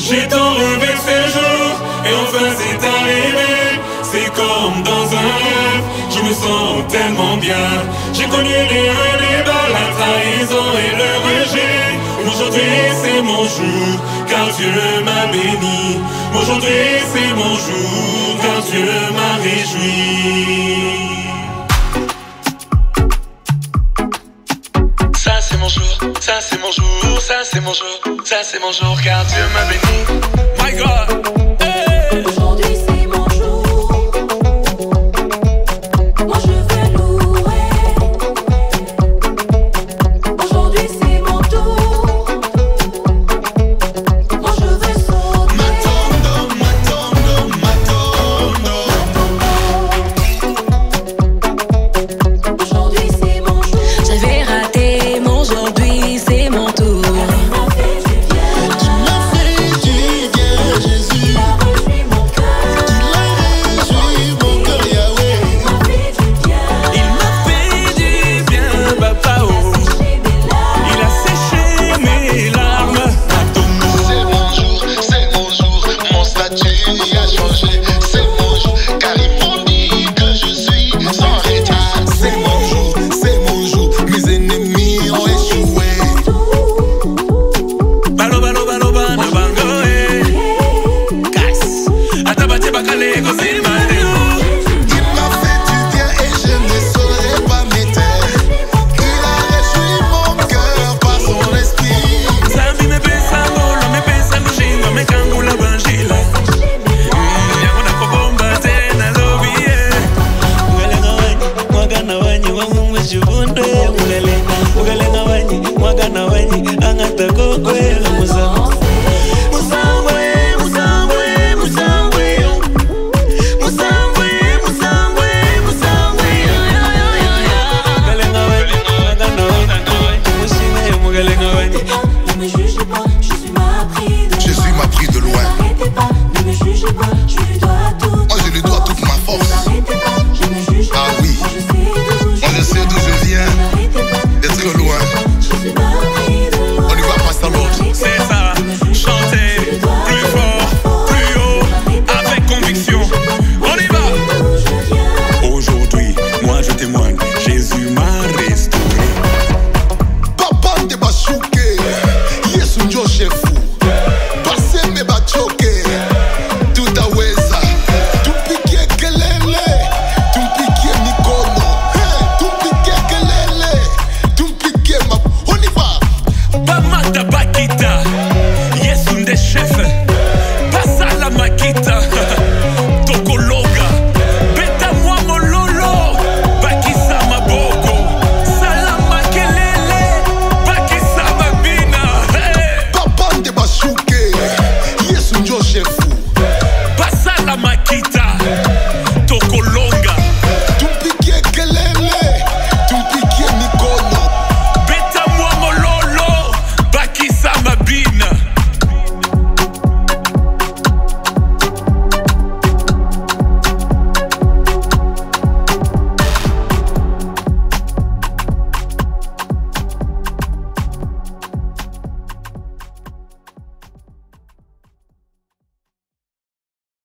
J'ai tant rêvé ces jours et enfin c'est arrivé. C'est comme dans un rêve, je me sens tellement bien. J'ai connu les hauts les bas, la trahison et le rejet. Aujourd'hui c'est mon jour, car Dieu m'a béni. Aujourd'hui c'est mon jour, car Dieu m'a réjoui. ça c'est mon jour, ça c'est mon jour, ça c'est mon jour, car Dieu m'a béni. My God. changé, il a changé. wanyi wamumwe gonna ugalenga wanyi wanyi the back